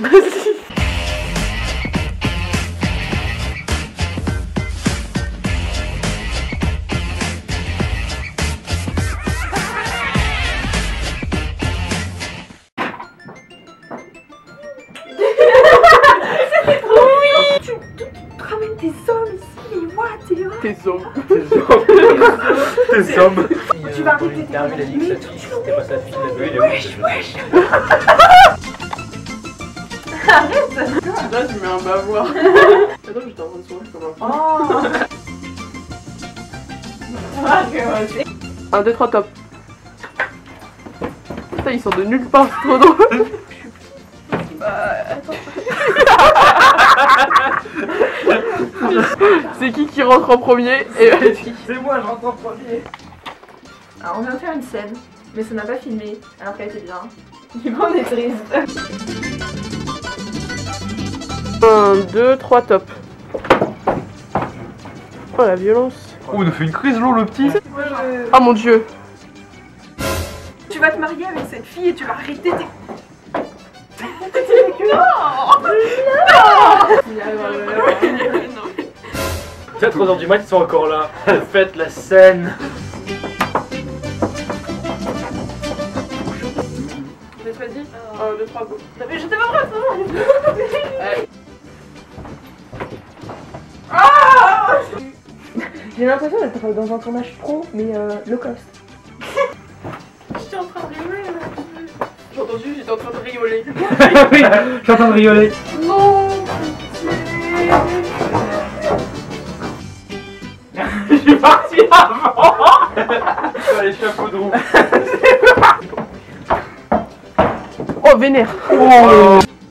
Vas-y. Tu ramènes tes hommes ici, what t'es hommes. Tes hommes. Tu vas arrêter dit que Mais c'était pas sa fille, dit, Wesh, wesh Là, tu mets un bavoir. Attends, j'étais en train de sourire comme un Oh 1, 2, 3, top. Putain, ils sont de nulle part, c'est trop drôle. c'est qui qui rentre en premier et C'est moi, je rentre en premier. Alors on vient de faire une scène, mais ça n'a pas filmé, alors qu'elle était bien. Du coup on est triste. 1, 2, 3, top. Oh la violence. Oh, il nous fait une crise, l'eau, le petit. Oh mon dieu. Tu vas te marier avec cette fille et tu vas arrêter tes... C'est à 3h du mat, ils sont encore là. Faites la scène. J'ai pas dit 1, 2, 3, go. Mais j'étais pas prête J'ai l'impression d'être dans un tournage pro, mais euh, low cost. J'étais en train de rigoler là. J'ai entendu, j'étais en train de rioler. oui, je suis en train de rigoler. Non Je suis parti avant. Je suis allé chapeau de roue. Oh, vénère.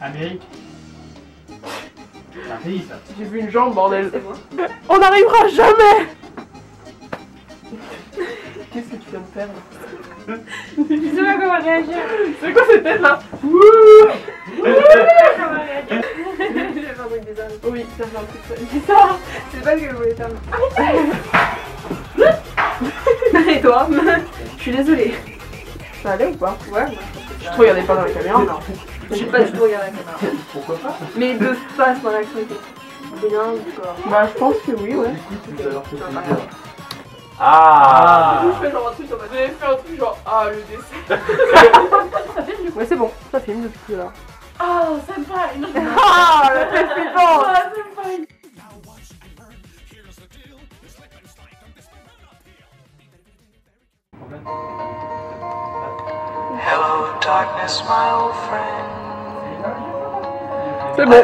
Amérique. C'est un pays, ça. J'ai vu une jambe, bordel. On n'arrivera jamais Qu'est-ce que tu viens de faire là Je sais pas comment réagir. C'est quoi cette tête là comment réagir. J'ai fait un truc bizarre. Oui, ça fait un truc ça. Bizarre C'est pas ce que je voulais faire. Et toi Je suis désolée. Ça allait ou pas? Ouais, Je te regardais pas dans la caméra Non. J'ai pas du tout regardé la caméra. Pourquoi pas? Mais de face, ma réaction était bien du corps. Bah, je pense que oui, ouais. Ah Je fais genre un truc mode. J'avais fait un truc genre. Ah, le décès. Ça fait du coup. Ouais, c'est bon, ça filme depuis là. Oh, senpai Ah, la tête flippante Ah, senpai Hello, darkness, my old friend. C'est bon.